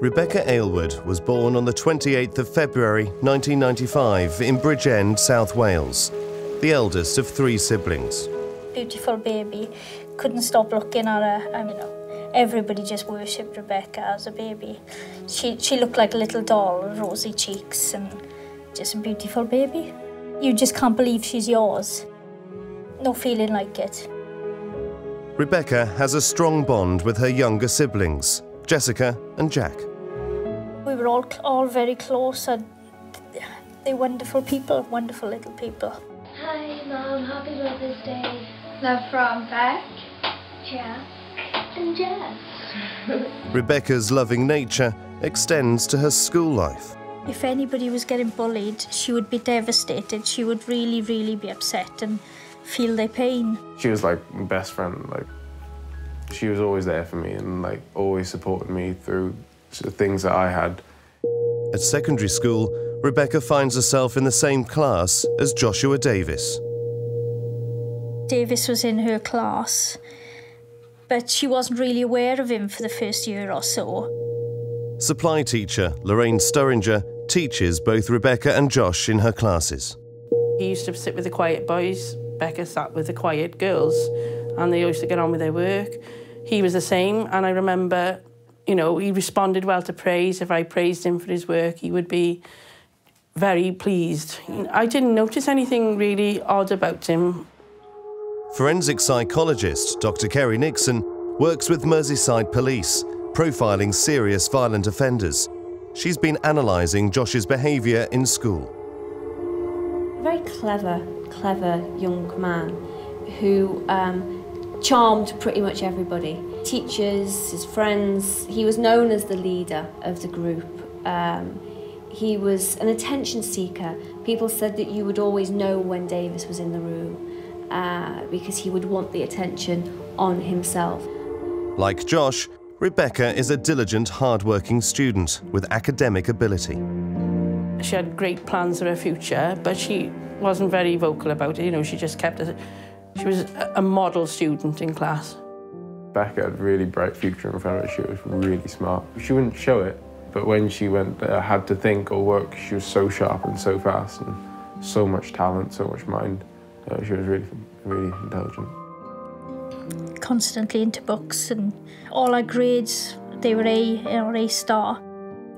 Rebecca Aylward was born on the 28th of February 1995 in Bridgend, South Wales, the eldest of three siblings. Beautiful baby, couldn't stop looking at her. I mean, everybody just worshipped Rebecca as a baby. She, she looked like a little doll, rosy cheeks, and just a beautiful baby. You just can't believe she's yours. No feeling like it. Rebecca has a strong bond with her younger siblings, Jessica and Jack. We were all, all very close and they're wonderful people, wonderful little people. Hi, Mom. Happy Mother's Day. Love from Beck, Jack, and Jess. Rebecca's loving nature extends to her school life. If anybody was getting bullied, she would be devastated. She would really, really be upset and feel their pain. She was like my best friend. Like she was always there for me and like always supported me through the things that I had. At secondary school, Rebecca finds herself in the same class as Joshua Davies. Davies was in her class, but she wasn't really aware of him for the first year or so. Supply teacher Lorraine Sturringer teaches both Rebecca and Josh in her classes. He used to sit with the quiet boys, Becca sat with the quiet girls, and they used to get on with their work. He was the same, and I remember, you know, he responded well to praise. If I praised him for his work, he would be very pleased. I didn't notice anything really odd about him. Forensic psychologist Dr. Kerry Nixon works with Merseyside Police, profiling serious violent offenders. She's been analysing Josh's behaviour in school. A very clever, clever young man who um, charmed pretty much everybody. Teachers, his friends, he was known as the leader of the group. Um, he was an attention seeker. People said that you would always know when Davies was in the room uh, because he would want the attention on himself. Like Josh, Rebecca is a diligent, hard-working student with academic ability. She had great plans for her future, but she wasn't very vocal about it. You know, she just kept it. She was a model student in class. Becca had a really bright future in front of her. She was really smart. She wouldn't show it, but when she went there, had to think or work, she was so sharp and so fast and so much talent, so much mind. Uh, she was really, really intelligent. Constantly into books and all her grades, they were A or A star.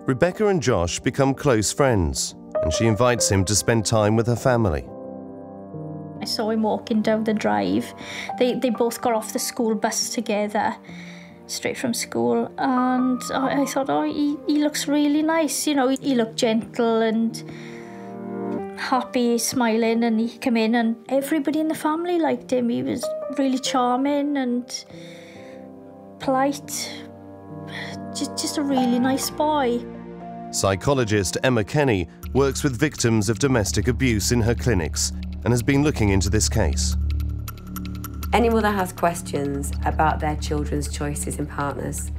Rebecca and Josh become close friends, and she invites him to spend time with her family. Saw him walking down the drive. They, they both got off the school bus together, straight from school, and I, I thought, oh, he, he looks really nice. You know, he, he looked gentle and happy, smiling, and he came in, and everybody in the family liked him. He was really charming and polite, just, just a really nice boy. Psychologist Emma Kenny works with victims of domestic abuse in her clinics and has been looking into this case. Any mother has questions about their children's choices and partners.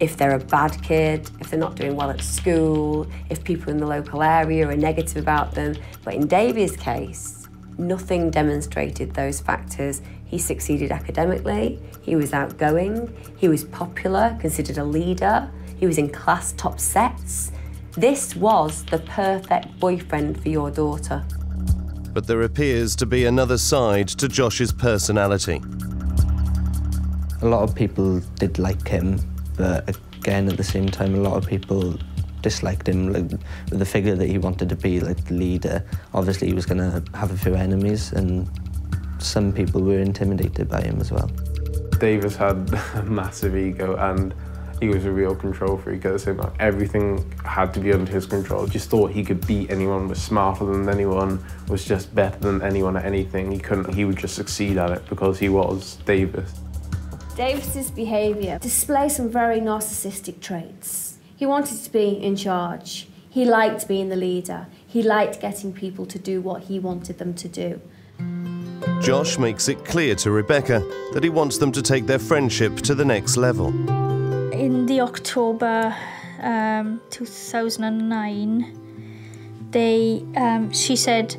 If they're a bad kid, if they're not doing well at school, if people in the local area are negative about them. But in Davy's case, nothing demonstrated those factors. He succeeded academically, he was outgoing, he was popular, considered a leader, he was in class top sets. This was the perfect boyfriend for your daughter. But there appears to be another side to Josh's personality. A lot of people did like him, but again, at the same time, a lot of people disliked him. Like with the figure that he wanted to be, like the leader. Obviously, he was going to have a few enemies, and some people were intimidated by him as well. Davies had a massive ego, and he was a real control freak at the same time. Everything had to be under his control. Just thought he could beat anyone, was smarter than anyone, was just better than anyone at anything. He couldn't, he would just succeed at it because he was Davies. Davies's behaviour displays some very narcissistic traits. He wanted to be in charge. He liked being the leader. He liked getting people to do what he wanted them to do. Josh makes it clear to Rebecca that he wants them to take their friendship to the next level. The October um, 2009, they, um, she said,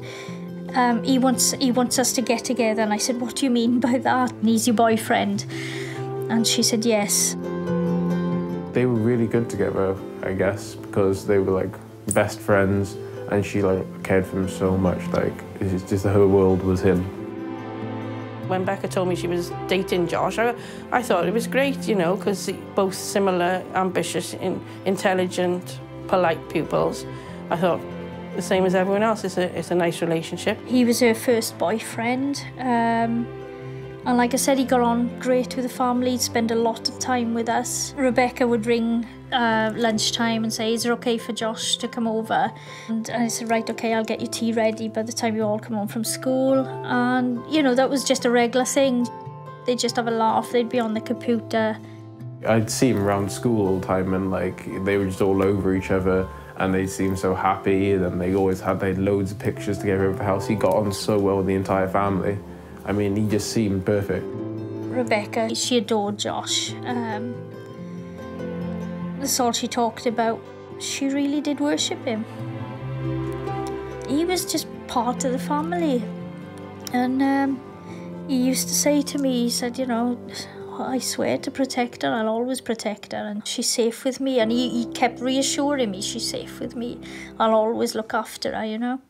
um, he wants he wants us to get together, and I said, what do you mean by that? And he's your boyfriend, and she said yes. they were really good together, I guess, because they were like best friends and she like cared for him so much. Like it's just the whole world was him. When Becca told me she was dating Josh, I, I thought it was great, you know, because both similar, ambitious, in, intelligent, polite pupils. I thought the same as everyone else. It's a, it's a nice relationship. He was her first boyfriend. Um, and like I said, he got on great with the family. He'd spend a lot of time with us. Rebecca would ring uh, lunchtime and say, is it okay for Josh to come over? And, and I said, right, okay, I'll get your tea ready by the time you all come home from school. And, you know, that was just a regular thing. They'd just have a laugh, they'd be on the computer. I'd see him around school all the time and like they were just all over each other and they seemed so happy and they always had they had loads of pictures together of the house. He got on so well with the entire family. I mean, he just seemed perfect. Rebecca, she adored Josh. Um, that's all she talked about. She really did worship him. He was just part of the family. And um, he used to say to me, he said, you know, I swear to protect her, I'll always protect her, and she's safe with me. And he, he kept reassuring me, she's safe with me, I'll always look after her, you know.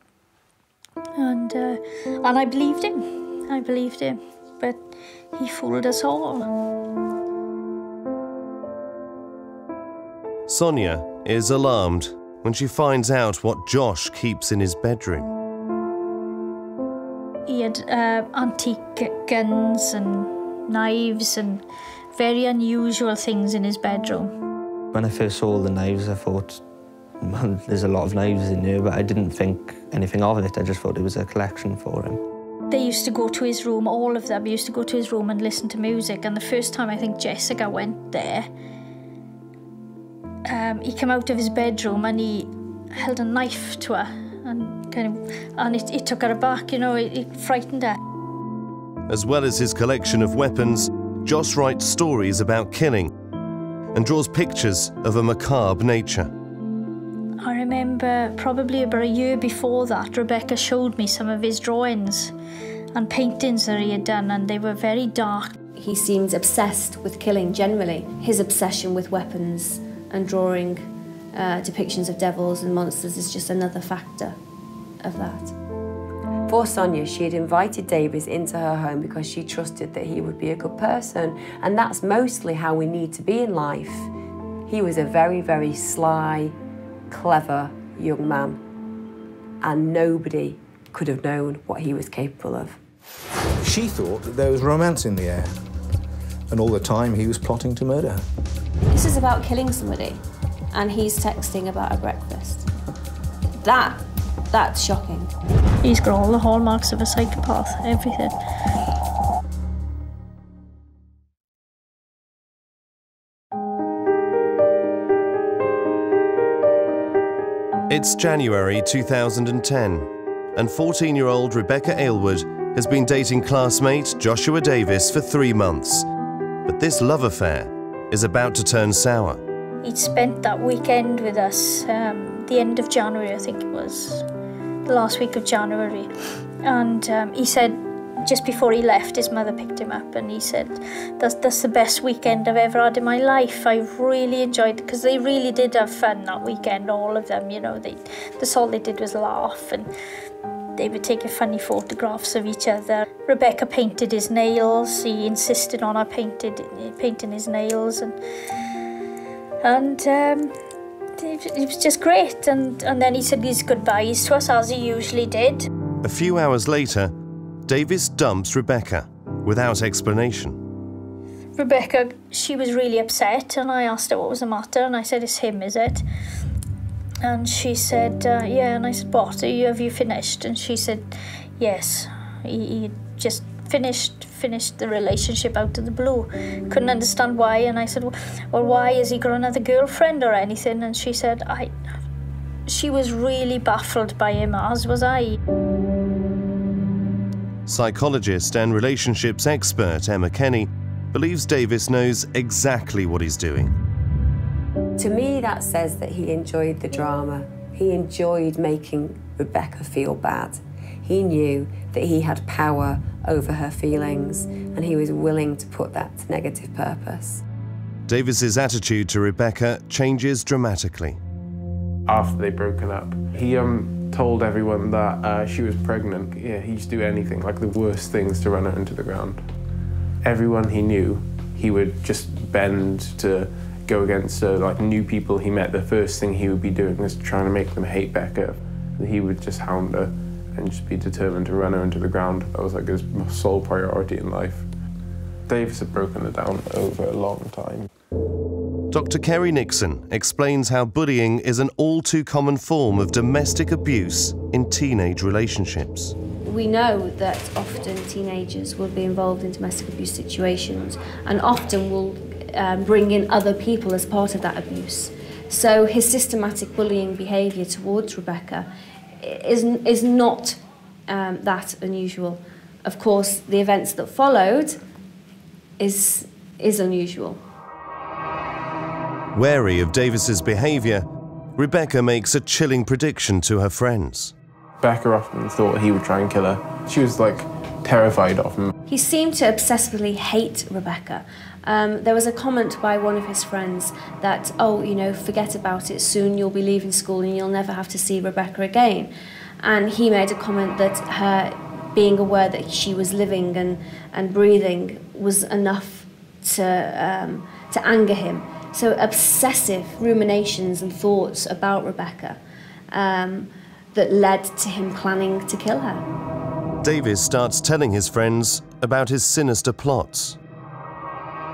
And, uh, and I believed him. I believed him, but he fooled us all. Sonia is alarmed when she finds out what Josh keeps in his bedroom. He had uh, antique guns and knives and very unusual things in his bedroom. When I first saw the knives, I thought, well, there's a lot of knives in here, but I didn't think anything of it. I just thought it was a collection for him. They used to go to his room, all of them used to go to his room and listen to music. And the first time I think Jessica went there, um, he came out of his bedroom and he held a knife to her and kind of, and it, it took her aback, you know, it, it frightened her. As well as his collection of weapons, Josh writes stories about killing and draws pictures of a macabre nature. I remember probably about a year before that, Rebecca showed me some of his drawings and paintings that he had done, and they were very dark. He seems obsessed with killing generally. His obsession with weapons and drawing uh, depictions of devils and monsters is just another factor of that. For Sonia, she had invited Davies into her home because she trusted that he would be a good person, and that's mostly how we need to be in life. He was a very, very sly, clever young man, and nobody could have known what he was capable of. She thought that there was romance in the air, and all the time he was plotting to murder her. This is about killing somebody, and he's texting about a breakfast. That, that's shocking. He's got all the hallmarks of a psychopath, everything. It's January 2010, and 14 year old Rebecca Aylward has been dating classmate Joshua Davies for three months. But this love affair is about to turn sour. He'd spent that weekend with us, um, the end of January, I think it was, the last week of January. And um, he said, just before he left, his mother picked him up and he said, that's, that's the best weekend I've ever had in my life. I've really enjoyed because they really did have fun that weekend, all of them, you know. They, that's all they did was laugh and they were taking funny photographs of each other. Rebecca painted his nails. He insisted on her painted, painting his nails and and um, it was just great. And, and then he said his goodbyes to us as he usually did. A few hours later, Davies dumps Rebecca without explanation. Rebecca, she was really upset, and I asked her what was the matter, and I said, It's him, is it? And she said, uh, Yeah, and I said, What? Have you finished? And she said, Yes. He, he just finished finished the relationship out of the blue. Couldn't understand why, and I said, Well, why? Has he got another girlfriend or anything? And she said, I. She was really baffled by him, as was I. Psychologist and relationships expert Emma Kenny believes Davies knows exactly what he's doing. To me, that says that he enjoyed the drama. He enjoyed making Rebecca feel bad. He knew that he had power over her feelings and he was willing to put that to negative purpose. Davies's attitude to Rebecca changes dramatically. After they'd broken up, he um, told everyone that uh, she was pregnant. Yeah, he used to do anything, like the worst things to run her into the ground. Everyone he knew, he would just bend to go against her. like new people he met. The first thing he would be doing is trying to make them hate Becca. He would just hound her and just be determined to run her into the ground. That was like his sole priority in life. Davies had broken her down over a long time. Dr. Kerry Nixon explains how bullying is an all too common form of domestic abuse in teenage relationships. We know that often teenagers will be involved in domestic abuse situations and often will um, bring in other people as part of that abuse. So his systematic bullying behaviour towards Rebecca is, is not um, that unusual. Of course, the events that followed is, is unusual. Wary of Davies's behaviour, Rebecca makes a chilling prediction to her friends. Becca often thought he would try and kill her. She was like terrified of him. He seemed to obsessively hate Rebecca. Um, there was a comment by one of his friends that, oh, you know, forget about it, soon you'll be leaving school and you'll never have to see Rebecca again. And he made a comment that her being aware that she was living and, and breathing was enough to, um, to anger him. So obsessive ruminations and thoughts about Rebecca um, that led to him planning to kill her. Davies starts telling his friends about his sinister plots.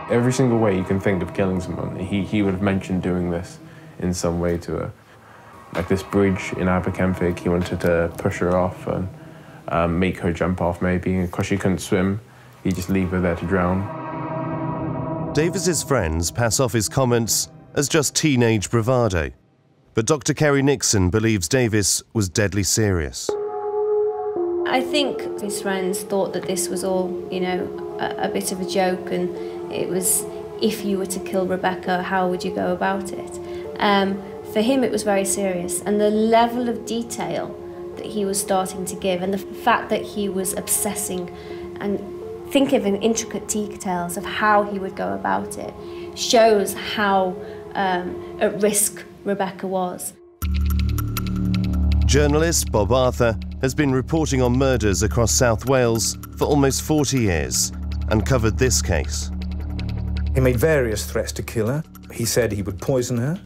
Every single way you can think of killing someone, he, he would have mentioned doing this in some way to her. Like this bridge in Aberkenfig, he wanted to push her off and um, make her jump off maybe. Because she couldn't swim, he'd just leave her there to drown. Davies's friends pass off his comments as just teenage bravado. But Dr. Kerry Nixon believes Davies was deadly serious. I think his friends thought that this was all, you know, a, a bit of a joke and it was if you were to kill Rebecca, how would you go about it? Um, for him, it was very serious, and the level of detail that he was starting to give, and the fact that he was obsessing and thinking of intricate details of how he would go about it, shows how um, at risk Rebecca was. Journalist Bob Arthur has been reporting on murders across South Wales for almost 40 years and covered this case. He made various threats to kill her. He said he would poison her.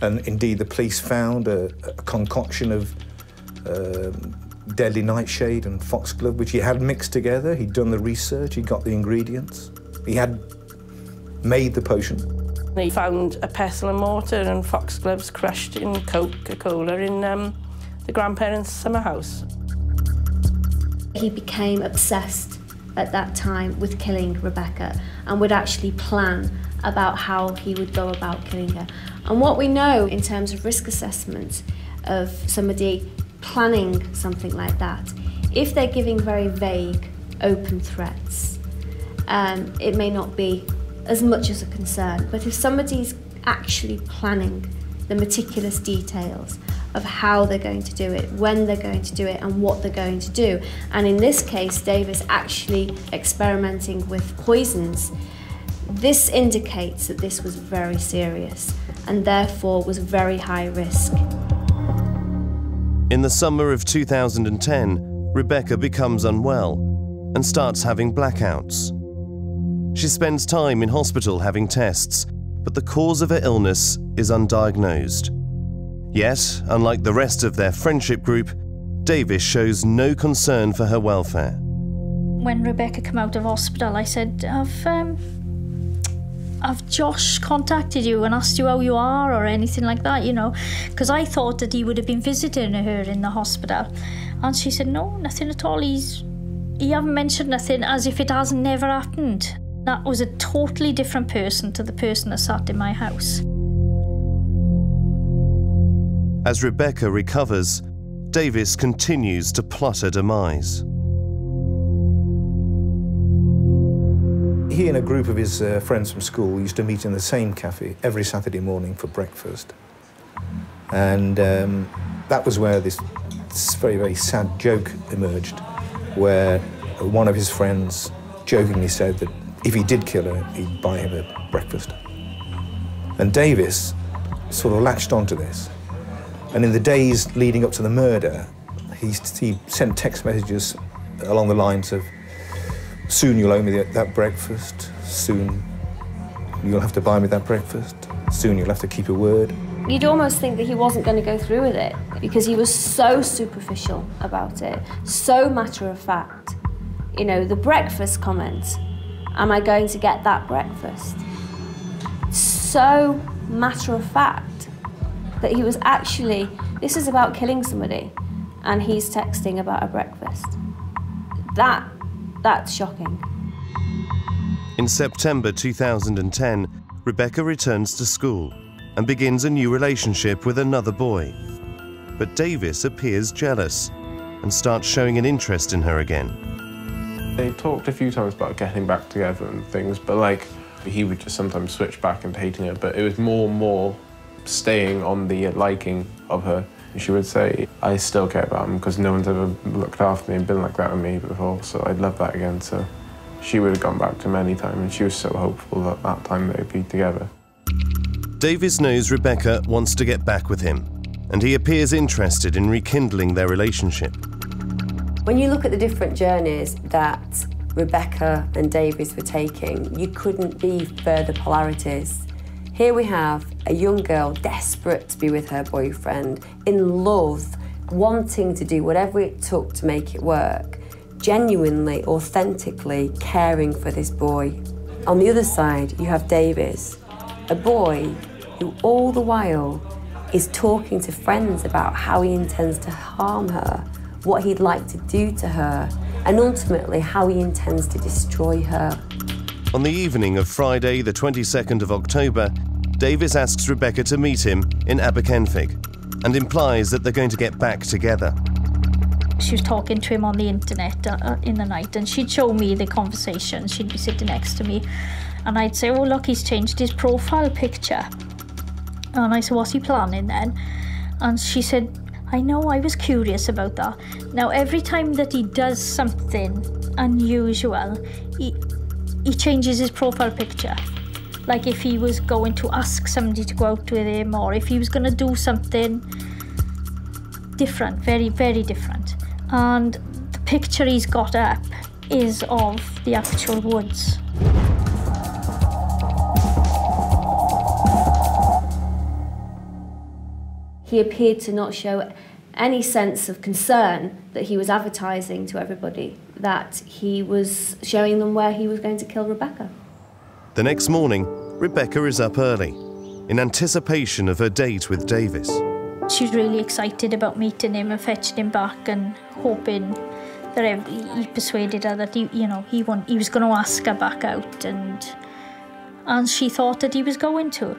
And indeed, the police found a, a concoction of um, deadly nightshade and foxglove, which he had mixed together. He'd done the research, he'd got the ingredients. He had made the potion. He found a pestle and mortar and foxgloves crushed in Coca-Cola in um, the grandparents' summer house. He became obsessed at that time with killing Rebecca and would actually plan about how he would go about killing her. And what we know in terms of risk assessment of somebody planning something like that, if they're giving very vague, open threats, um, it may not be as much as a concern. But if somebody's actually planning the meticulous details of how they're going to do it, when they're going to do it, and what they're going to do. And in this case, Davies actually experimenting with poisons. This indicates that this was very serious and therefore was very high risk. In the summer of 2010, Rebecca becomes unwell and starts having blackouts. She spends time in hospital having tests, but the cause of her illness is undiagnosed. Yet, unlike the rest of their friendship group, Davies shows no concern for her welfare. When Rebecca came out of hospital, I said, I've um, have Josh contacted you and asked you how you are or anything like that, you know? Because I thought that he would have been visiting her in the hospital. And she said, No, nothing at all. He's he haven't mentioned nothing as if it has never happened. That was a totally different person to the person that sat in my house. As Rebecca recovers, Davies continues to plot her demise. He and a group of his uh, friends from school used to meet in the same cafe every Saturday morning for breakfast. And um, that was where this, this very, very sad joke emerged, where one of his friends jokingly said that if he did kill her, he'd buy him a breakfast. And Davies sort of latched onto this. And in the days leading up to the murder, he, he sent text messages along the lines of, soon you'll owe me that breakfast, soon you'll have to buy me that breakfast, soon you'll have to keep your word. You'd almost think that he wasn't going to go through with it because he was so superficial about it, so matter of fact. You know, the breakfast comment, am I going to get that breakfast? So matter of fact that he was actually, this is about killing somebody and he's texting about a breakfast. That, that's shocking. In September 2010, Rebecca returns to school and begins a new relationship with another boy. But Davies appears jealous and starts showing an interest in her again. They talked a few times about getting back together and things, but like he would just sometimes switch back into hating her, but it was more and more staying on the liking of her. She would say, I still care about him because no one's ever looked after me and been like that with me before, so I'd love that again. So she would have gone back to him any time, and she was so hopeful that that time they'd be together. Davies knows Rebecca wants to get back with him, and he appears interested in rekindling their relationship. When you look at the different journeys that Rebecca and Davies were taking, you couldn't be further polarities. Here we have a young girl desperate to be with her boyfriend, in love, wanting to do whatever it took to make it work, genuinely, authentically caring for this boy. On the other side, you have Davies, a boy who all the while is talking to friends about how he intends to harm her, what he'd like to do to her, and ultimately how he intends to destroy her. On the evening of Friday, the 22nd of October, Davies asks Rebecca to meet him in Aberkenfig and implies that they're going to get back together. She was talking to him on the internet uh, uh in the night and she'd show me the conversation. She'd be sitting next to me and I'd say, oh, look, he's changed his profile picture. And I said, what's he planning then? And she said, I know, I was curious about that. Now, every time that he does something unusual, he, he changes his profile picture. Like if he was going to ask somebody to go out with him or if he was going to do something different, very, very different. And the picture he's got up is of the actual woods. he appeared to not show any sense of concern that he was advertising to everybody that he was showing them where he was going to kill Rebecca. The next morning, Rebecca is up early in anticipation of her date with Davies. She's really excited about meeting him and fetching him back and hoping that he persuaded her that he, you know, he, want, he was going to ask her back out and and she thought that he was going to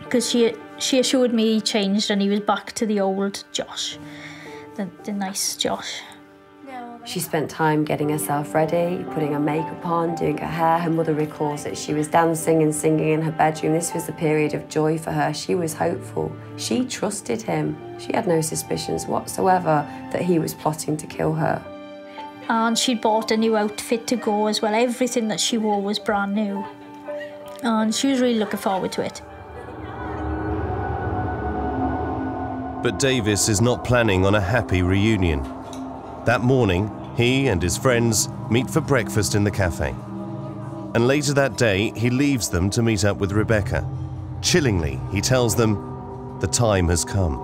because she she assured me he changed and he was back to the old Josh, the, the nice Josh. She spent time getting herself ready, putting her makeup on, doing her hair. Her mother recalls that she was dancing and singing in her bedroom. This was the period of joy for her. She was hopeful. She trusted him. She had no suspicions whatsoever that he was plotting to kill her. And she bought a new outfit to go as well. Everything that she wore was brand new. And she was really looking forward to it. But Davies is not planning on a happy reunion. That morning, he and his friends meet for breakfast in the cafe. And later that day, he leaves them to meet up with Rebecca. Chillingly, he tells them the time has come.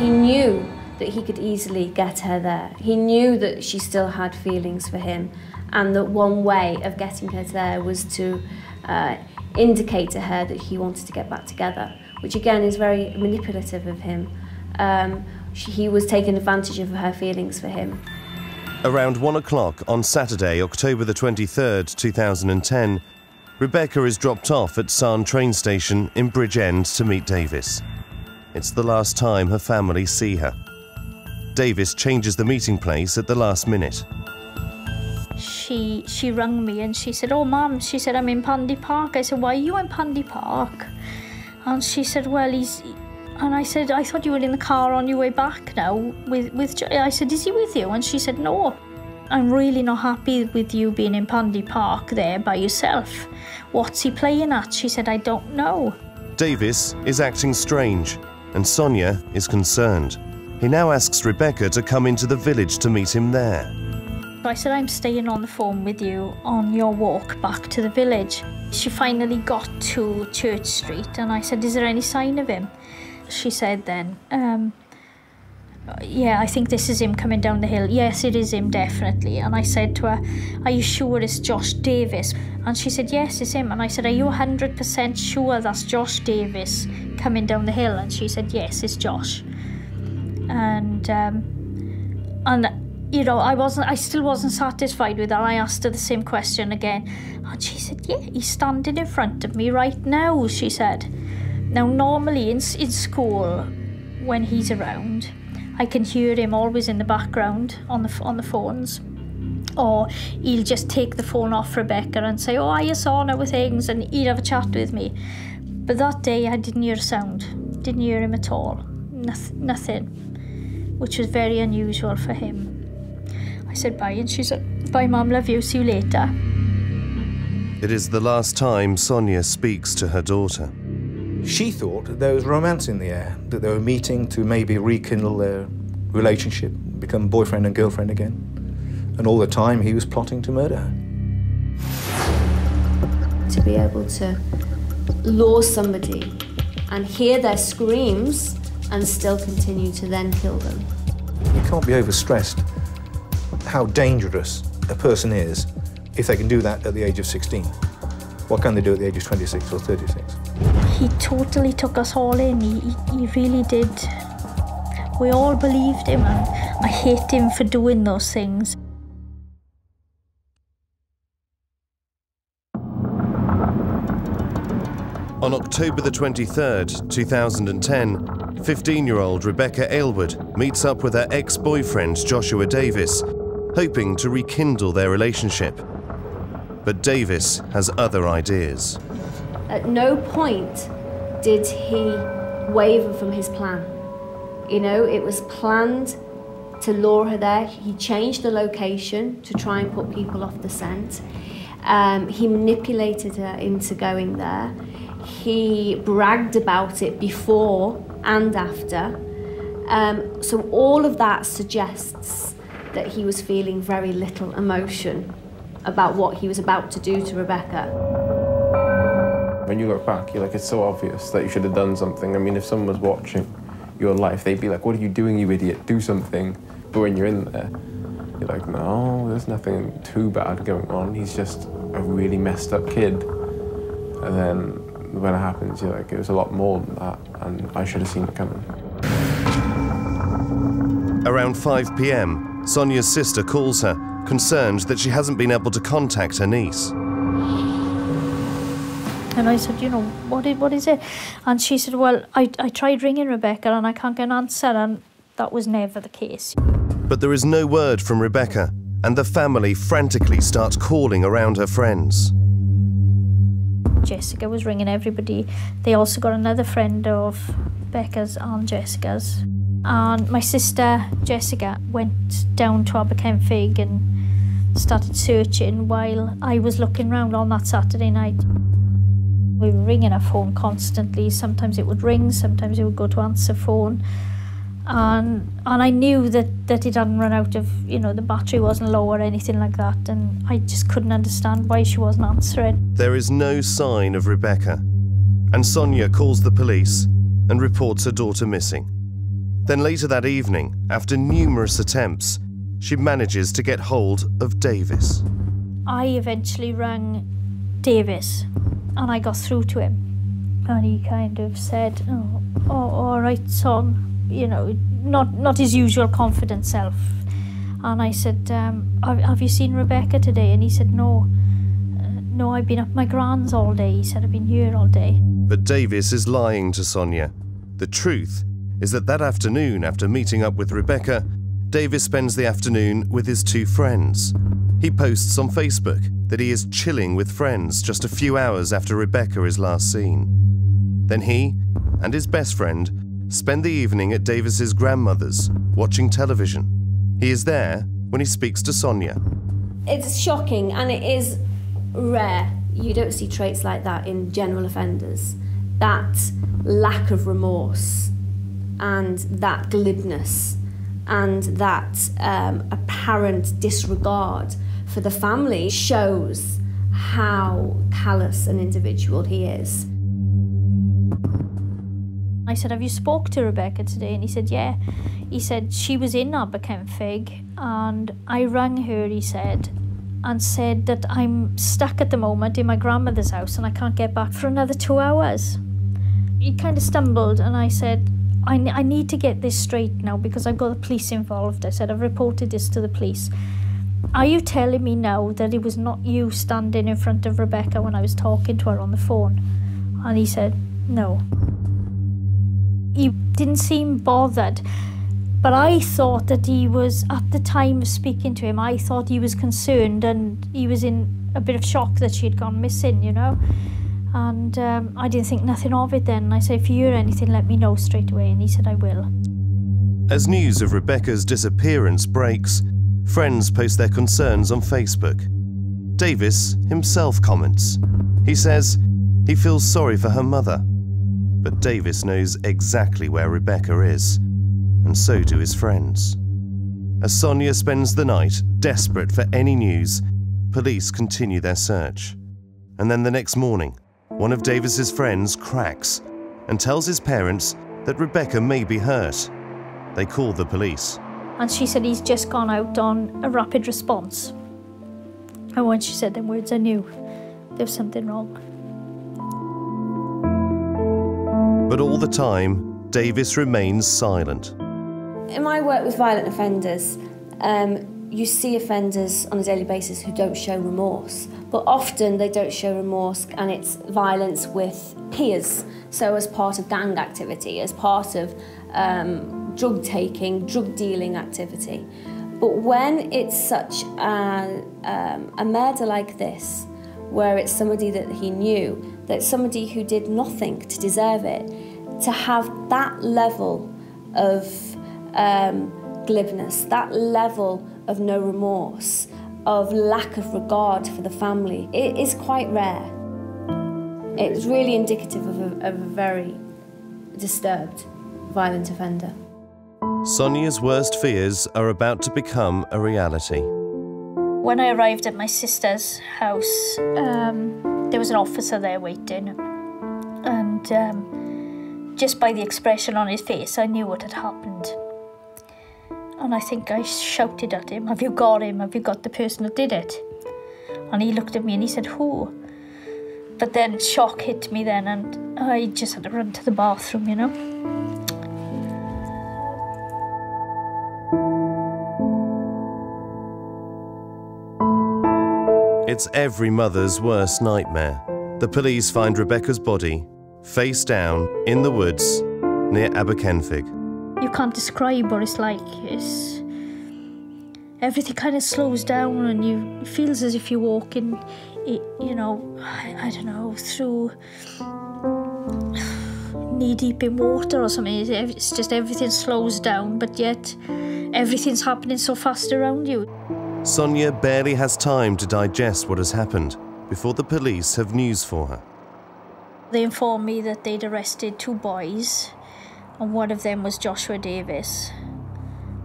He knew that he could easily get her there. He knew that she still had feelings for him, and that one way of getting her there was to uh, indicate to her that he wanted to get back together, which again is very manipulative of him. Um, she, he was taking advantage of her feelings for him. Around one o'clock on Saturday, October the 23rd, 2010, Rebecca is dropped off at Sarn train station in Bridgend to meet Davies. It's the last time her family see her. Davies changes the meeting place at the last minute she she rang me and she said, "Oh, mum," she said, "I'm in Pandy Park." I said, "Why are you in Pandy Park?" And she said, "Well, he's." And I said, "I thought you were in the car on your way back now with with." I said, "Is he with you?" And she said, "No." I'm really not happy with you being in Pandy Park there by yourself. What's he playing at? She said, I don't know. Davies is acting strange, and Sonia is concerned. He now asks Rebecca to come into the village to meet him there. So I said, I'm staying on the phone with you on your walk back to the village. She finally got to Church Street, and I said, Is there any sign of him? She said then, um, yeah, I think this is him coming down the hill. Yes, it is him, definitely. And I said to her, Are you sure it's Josh Davies? And she said, Yes, it's him. And I said, Are you 100% sure that's Josh Davies coming down the hill? And she said, Yes, it's Josh. And, um, and, you know, I wasn't, I still wasn't satisfied with that. I asked her the same question again. And she said, Yeah, he's standing in front of me right now, she said. Now, normally in, in school, when he's around, I can hear him always in the background on the on the phones. Or he'll just take the phone off Rebecca and say, "Oh, I saw now with things," and he'd have a chat with me. But that day, I didn't hear a sound. Didn't hear him at all. Noth- nothing, which was very unusual for him. I said bye, and she said, "Bye, Mum. Love you. See you later." It is the last time Sonia speaks to her daughter. She thought there was romance in the air, that they were meeting to maybe rekindle their relationship, become boyfriend and girlfriend again. And all the time he was plotting to murder her. To be able to lure somebody and hear their screams and still continue to then kill them. You can't be overstressed how dangerous a person is if they can do that at the age of 16. What can they do at the age of 26 or 36? He totally took us all in. He, he really did. We all believed him, and I hate him for doing those things. On October the 23rd, 2010, 15 year old Rebecca Aylward meets up with her ex boyfriend Joshua Davies, hoping to rekindle their relationship. But Davies has other ideas. At no point did he waver from his plan. You know, it was planned to lure her there. He changed the location to try and put people off the scent. Um, he manipulated her into going there. He bragged about it before and after. Um, so all of that suggests that he was feeling very little emotion about what he was about to do to Rebecca. When you look back, you're like, it's so obvious that you should have done something. I mean, if someone was watching your life, they'd be like, what are you doing, you idiot? Do something. But when you're in there, you're like, no, there's nothing too bad going on. He's just a really messed up kid. And then when it happens, you're like, it was a lot more than that, and I should have seen it coming. Around 5 pm, Sonia's sister calls her, concerned that she hasn't been able to contact her niece. And I said, you know, what is, what is it? And she said, well, I, I tried ringing Rebecca and I can't get an answer, and that was never the case. But there is no word from Rebecca, and the family frantically starts calling around her friends. Jessica was ringing everybody. They also got another friend of Becca's and Jessica's. And my sister, Jessica, went down to Aberkenfig and started searching while I was looking round on that Saturday night. We were ringing her phone constantly. Sometimes it would ring, sometimes it would go to answer phone. And and I knew that, that it hadn't run out of, you know, the battery wasn't low or anything like that. And I just couldn't understand why she wasn't answering. There is no sign of Rebecca, and Sonia calls the police and reports her daughter missing. Then later that evening, after numerous attempts, she manages to get hold of Davies. I eventually rang Davies and I got through to him. And he kind of said, Oh, oh all right, son. You know, not, not his usual confident self. And I said, um, have, have you seen Rebecca today? And he said, No. Uh, no, I've been up my grand's all day. He said, I've been here all day. But Davies is lying to Sonia. The truth is that that afternoon, after meeting up with Rebecca, Davies spends the afternoon with his two friends. He posts on Facebook that he is chilling with friends just a few hours after Rebecca is last seen. Then he and his best friend spend the evening at Davies's grandmother's, watching television. He is there when he speaks to Sonia. It's shocking and it is rare. You don't see traits like that in general offenders. That lack of remorse and that glibness and that um, apparent disregard for the family shows how callous an individual he is. I said, have you spoke to Rebecca today? And he said, yeah. He said, she was in Aberkenfig and I rang her, he said, and said that I'm stuck at the moment in my grandmother's house and I can't get back for another two hours. He kind of stumbled and I said, I, I need to get this straight now because I've got the police involved. I said, I've reported this to the police. Are you telling me now that it was not you standing in front of Rebecca when I was talking to her on the phone? And he said, no. He didn't seem bothered. But I thought that he was, at the time of speaking to him, I thought he was concerned and he was in a bit of shock that she had gone missing, you know. And um, I didn't think nothing of it then. I said, if you hear anything, let me know straight away. And he said, I will. As news of Rebecca's disappearance breaks, friends post their concerns on Facebook. Davies himself comments. He says he feels sorry for her mother, but Davies knows exactly where Rebecca is, and so do his friends. As Sonia spends the night, desperate for any news, police continue their search. And then the next morning, one of Davies's friends cracks and tells his parents that Rebecca may be hurt. They call the police. And she said he's just gone out on a rapid response. And when she said them words, I knew there was something wrong. But all the time, Davies remains silent. In my work with violent offenders, um, you see offenders on a daily basis who don't show remorse, but often they don't show remorse and it's violence with peers. So, as part of gang activity, as part of um, drug taking, drug dealing activity. But when it's such a, um, a murder like this, where it's somebody that he knew, that somebody who did nothing to deserve it, to have that level of um, glibness, that level of no remorse, of lack of regard for the family, it is quite rare. It's really indicative of a, of a very disturbed, violent offender. Sonia's worst fears are about to become a reality. When I arrived at my sister's house, um, there was an officer there waiting. And um, just by the expression on his face, I knew what had happened. And I think I shouted at him, Have you got him? Have you got the person that did it? And he looked at me and he said, Who? But then shock hit me then, and I just had to run to the bathroom, you know. It's every mother's worst nightmare. The police find Rebecca's body, face down, in the woods near Aberkenfig. You can't describe what it's like. It's everything kind of slows down, and you feels as if you're walking, you know, I, I don't know, through knee deep in water or something. It's just everything slows down, but yet everything's happening so fast around you. Sonia barely has time to digest what has happened before the police have news for her. They informed me that they'd arrested two boys, and one of them was Joshua Davies.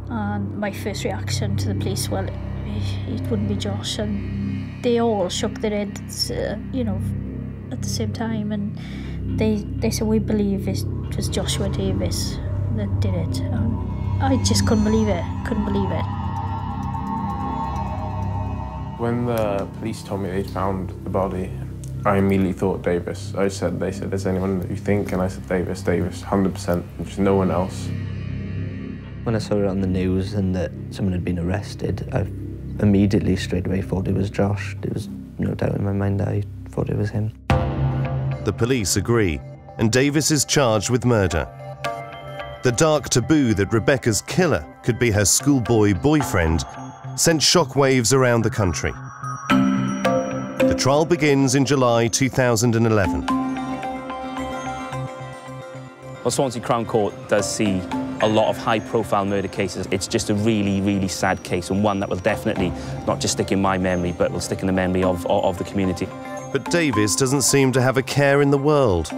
And my first reaction to the police, well, it, wouldn't be Josh. And they all shook their heads, uh, you know, at the same time. And they, they said, we believe it was Joshua Davies that did it. And I just couldn't believe it, couldn't believe it. When the police told me they'd found the body, I immediately thought Davies. I said, they said, is anyone that you think? And I said, Davies, Davies, 100%, just no one else. When I saw it on the news and that someone had been arrested, I immediately, straight away, thought it was Josh. There was no doubt in my mind that I thought it was him. The police agree, and Davies is charged with murder. The dark taboo that Rebecca's killer could be her schoolboy boyfriend sent shockwaves around the country. The trial begins in July 2011. Well, Swansea Crown Court does see a lot of high-profile murder cases. It's just a really, really sad case and one that will definitely not just stick in my memory, but will stick in the memory of, of, the community. But Davies doesn't seem to have a care in the world.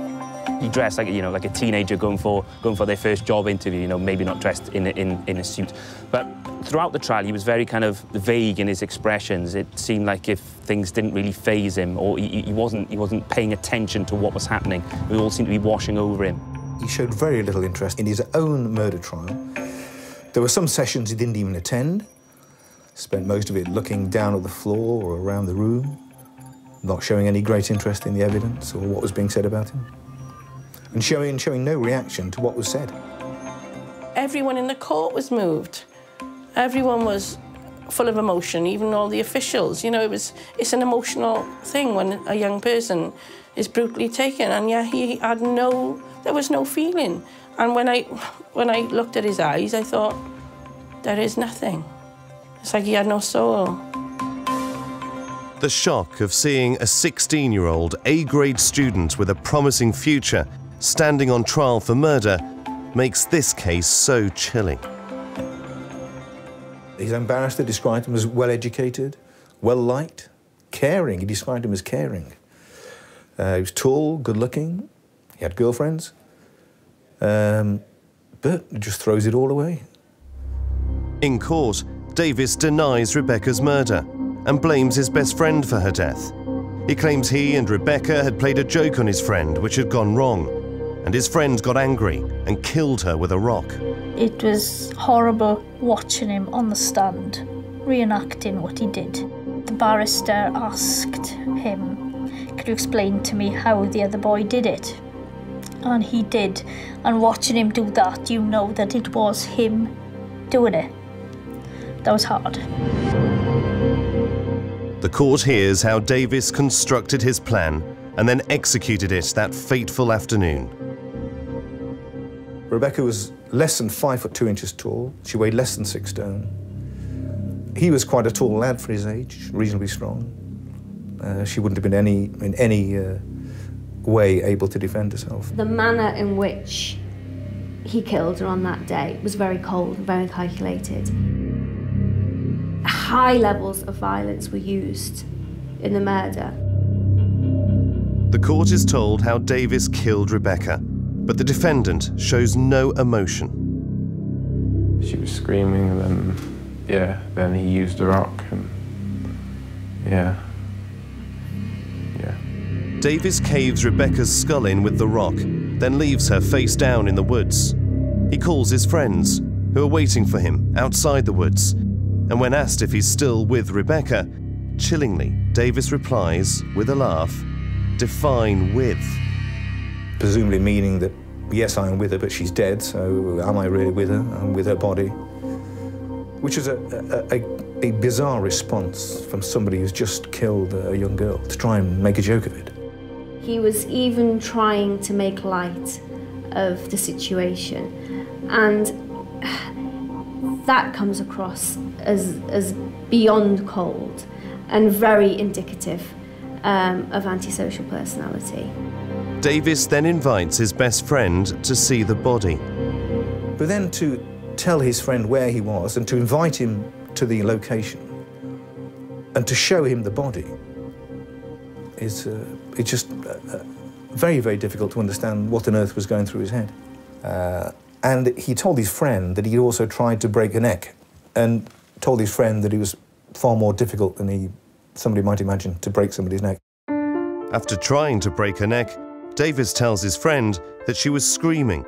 He dressed like you know like a teenager going for going for their first job interview. You know, maybe not dressed in a, in in a suit, but throughout the trial he was very kind of vague in his expressions. It seemed like if things didn't really phase him, or he, he wasn't he wasn't paying attention to what was happening. It all seemed to be washing over him. He showed very little interest in his own murder trial. There were some sessions he didn't even attend. Spent most of it looking down at the floor or around the room, not showing any great interest in the evidence or what was being said about him and showing, showing no reaction to what was said. Everyone in the court was moved. Everyone was full of emotion, even all the officials. You know, it was, it's an emotional thing when a young person is brutally taken, and yeah, he had no, there was no feeling. And when I, when I looked at his eyes, I thought, there is nothing. It's like he had no soul. The shock of seeing a 16 year old A grade student with a promising future standing on trial for murder makes this case so chilling. His ambassador described him as well educated, well liked, caring. He described him as caring. Uh, he was tall, good looking, he had girlfriends, um, but just throws it all away. In court, Davies denies Rebecca's murder and blames his best friend for her death. He claims he and Rebecca had played a joke on his friend, which had gone wrong, and his friend got angry and killed her with a rock. It was horrible watching him on the stand, reenacting what he did. The barrister asked him, Could you explain to me how the other boy did it? And he did. And watching him do that, you know that it was him doing it. That was hard. The court hears how Davies constructed his plan and then executed it that fateful afternoon. Rebecca was less than five foot two inches tall. She weighed less than six stone. He was quite a tall lad for his age, reasonably strong. Uh, she wouldn't have been any, in any uh, way able to defend herself. The manner in which he killed her on that day was very cold, and very calculated. High levels of violence were used in the murder. The court is told how Davies killed Rebecca, but the defendant shows no emotion. She was screaming, and then, yeah, then he used a rock, and yeah. Yeah. Davies caves Rebecca's skull in with the rock, then leaves her face down in the woods. He calls his friends, who are waiting for him outside the woods, and when asked if he's still with Rebecca, chillingly, Davies replies, with a laugh, define with. Presumably meaning that, yes, I am with her, but she's dead, so am I really with her? I'm with her body. Which is a, a, a, a bizarre response from somebody who's just killed a young girl to try and make a joke of it. He was even trying to make light of the situation. And that comes across as, as beyond cold and very indicative um, of antisocial personality. Davies then invites his best friend to see the body. But then to tell his friend where he was and to invite him to the location and to show him the body is uh, it's just uh, uh, very, very difficult to understand what on earth was going through his head. Uh, and he told his friend that he'd also tried to break a neck and told his friend that he was far more difficult than he, somebody might imagine to break somebody's neck. After trying to break her neck, Davies tells his friend that she was screaming.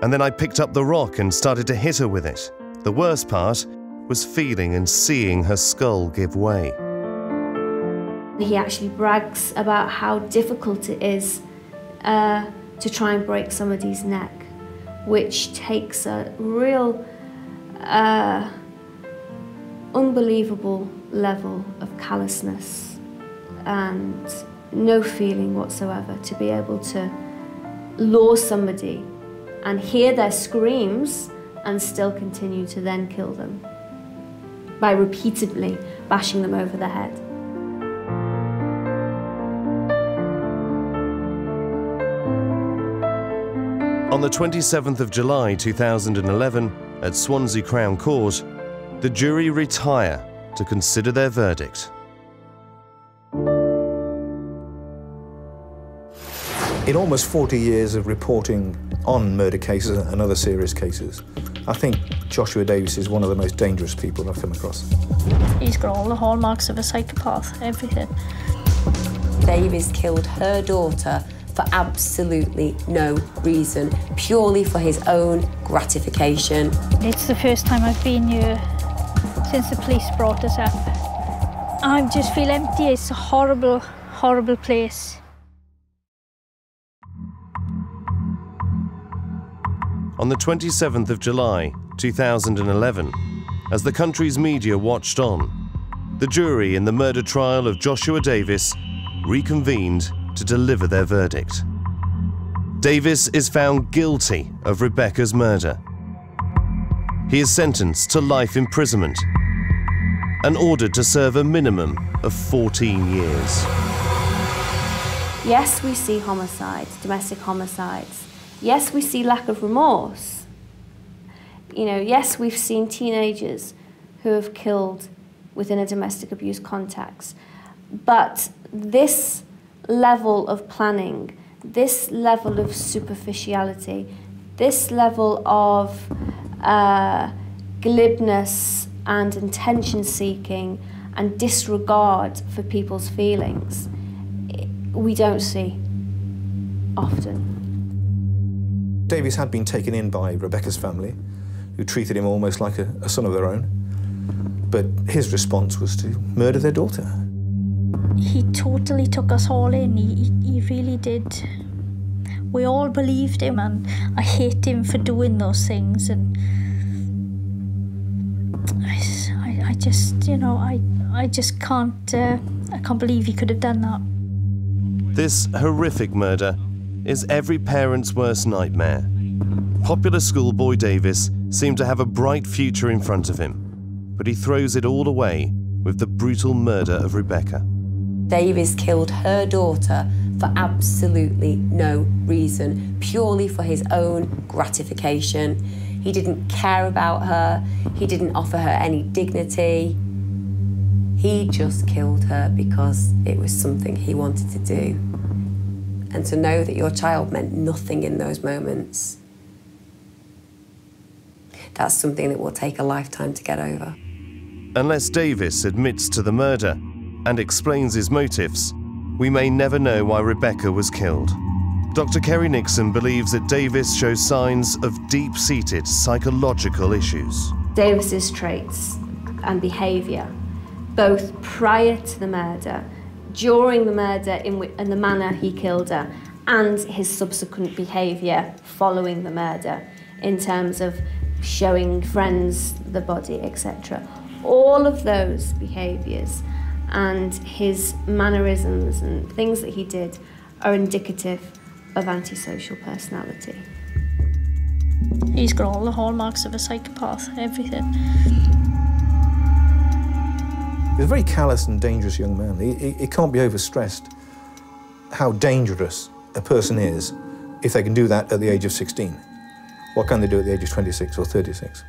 And then I picked up the rock and started to hit her with it. The worst part was feeling and seeing her skull give way. He actually brags about how difficult it is uh, to try and break somebody's neck, which takes a real, uh, unbelievable level of callousness and no feeling whatsoever to be able to lure somebody and hear their screams and still continue to then kill them by repeatedly bashing them over the head. On the 27th of July 2011, at Swansea Crown Court, the jury retire to consider their verdict. In almost 40 years of reporting on murder cases and other serious cases, I think Joshua Davies is one of the most dangerous people I've come across. He's got all the hallmarks of a psychopath, everything. Davies killed her daughter for absolutely no reason, purely for his own gratification. It's the first time I've been here since the police brought us up. I just feel empty. It's a horrible, horrible place. On the 27th of July 2011, as the country's media watched on, the jury in the murder trial of Joshua Davies reconvened to deliver their verdict. Davies is found guilty of Rebecca's murder. He is sentenced to life imprisonment and ordered to serve a minimum of 14 years. Yes, we see homicides, domestic homicides. Yes, we see lack of remorse. You know, yes, we've seen teenagers who have killed within a domestic abuse context. But this level of planning, this level of superficiality, this level of uh, glibness and intention seeking and disregard for people's feelings, we don't see often. Davies had been taken in by Rebecca's family, who treated him almost like a, a son of their own. But his response was to murder their daughter. He totally took us all in. He, he really did. We all believed him, and I hate him for doing those things. And I, I just, you know, I, I just can't, uh, I can't believe he could have done that. This horrific murder is every parent's worst nightmare. Popular schoolboy Davies seemed to have a bright future in front of him, but he throws it all away with the brutal murder of Rebecca. Davies killed her daughter for absolutely no reason, purely for his own gratification. He didn't care about her, he didn't offer her any dignity. He just killed her because it was something he wanted to do. And to know that your child meant nothing in those moments, that's something that will take a lifetime to get over. Unless Davies admits to the murder and explains his motives, we may never know why Rebecca was killed. Dr. Kerry Nixon believes that Davies shows signs of deep seated psychological issues. Davies's traits and behaviour, both prior to the murder, during the murder in, in the manner he killed her, and his subsequent behaviour following the murder, in terms of showing friends the body, etc. All of those behaviours and his mannerisms and things that he did are indicative of antisocial personality. He's got all the hallmarks of a psychopath, everything. He's a very callous and dangerous young man. It can't be overstressed how dangerous a person is if they can do that at the age of 16. What can they do at the age of 26 or 36?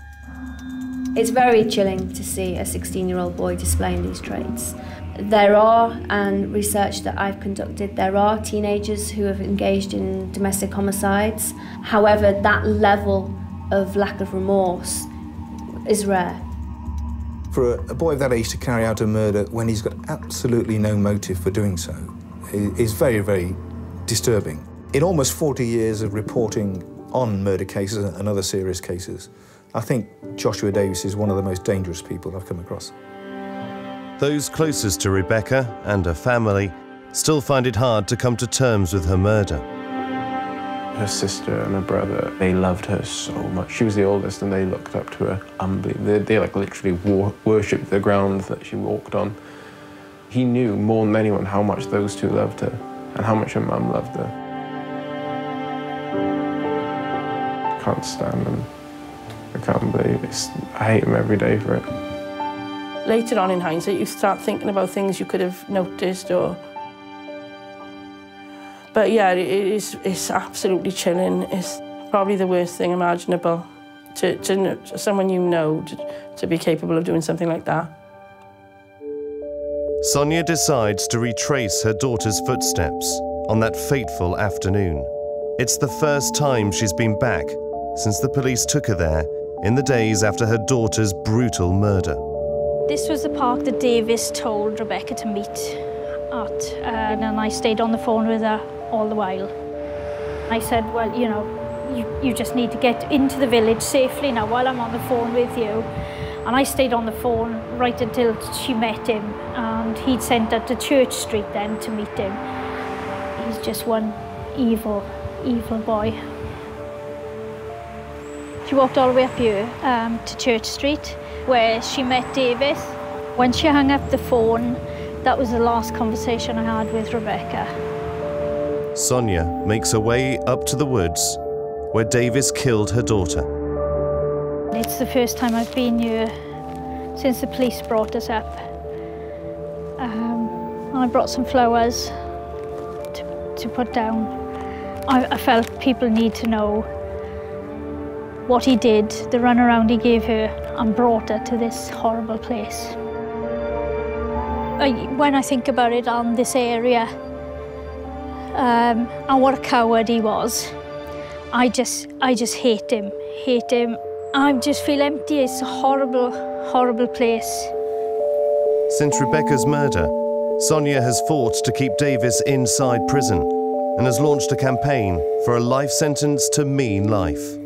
It's very chilling to see a 16 year old boy displaying these traits. There are, and research that I've conducted, there are teenagers who have engaged in domestic homicides. However, that level of lack of remorse is rare. For a, boy of that age to carry out a murder when he's got absolutely no motive for doing so is very, very disturbing. In almost 40 years of reporting on murder cases and other serious cases, I think Joshua Davies is one of the most dangerous people I've come across. Those closest to Rebecca and her family still find it hard to come to terms with her murder. Her sister and her brother, they loved her so much. She was the oldest and they looked up to her unbelievably. They, they like literally wor- worshipped the ground that she walked on. He knew more than anyone how much those two loved her and how much her mum loved her. I Can't stand them. I can't believe it. I hate him every day for it. Later on in hindsight, you start thinking about things you could have noticed or... But yeah, it is, it's absolutely chilling. It's probably the worst thing imaginable to, to someone you know to, to be capable of doing something like that. Sonia decides to retrace her daughter's footsteps on that fateful afternoon. It's the first time she's been back since the police took her there in the days after her daughter's brutal murder. This was the park that Davies told Rebecca to meet at, uh, and I stayed on the phone with her all the while. I said, well, you know, you, you just need to get into the village safely now while I'm on the phone with you. And I stayed on the phone right until she met him and he'd sent her to Church Street then to meet him. He's just one evil, evil boy. She walked all the way up here um, to Church Street where she met Davis. When she hung up the phone, that was the last conversation I had with Rebecca. Sonia makes her way up to the woods where Davies killed her daughter. It's the first time I've been here since the police brought us up. Um, I brought some flowers to, to put down. I, I felt people need to know what he did, the runaround he gave her, and brought her to this horrible place. I, when I think about it on this area um, and what a coward he was, I just, I just hate him, hate him. I just feel empty. It's a horrible, horrible place. Since Rebecca's murder, Sonia has fought to keep Davies inside prison and has launched a campaign for a life sentence to mean life.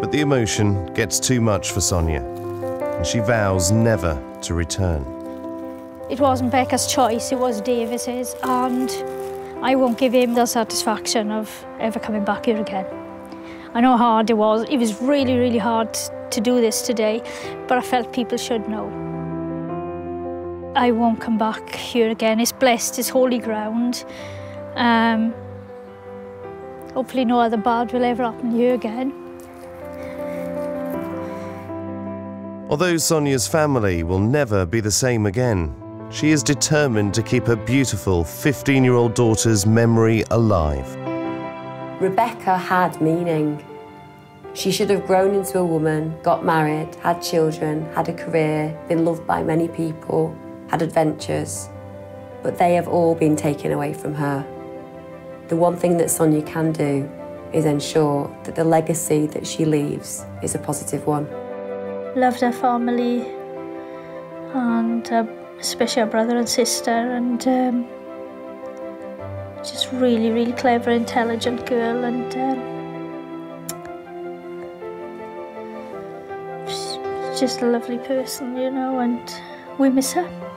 But the emotion gets too much for Sonia, and she vows never to return. It wasn't Becca's choice, it was Davies's, and I won't give him the satisfaction of ever coming back here again. I know how hard it was. It was really, really hard to do this today, but I felt people should know. I won't come back here again. It's blessed, it's holy ground. Um, hopefully no other bad will ever happen here again. Although Sonia's family will never be the same again, she is determined to keep her beautiful 15 year old daughter's memory alive. Rebecca had meaning. She should have grown into a woman, got married, had children, had a career, been loved by many people, had adventures. But they have all been taken away from her. The one thing that Sonia can do is ensure that the legacy that she leaves is a positive one. Loved her family and uh, especially her brother and sister, and um, just really, really clever, intelligent girl, and um, just a lovely person, you know, and we miss her.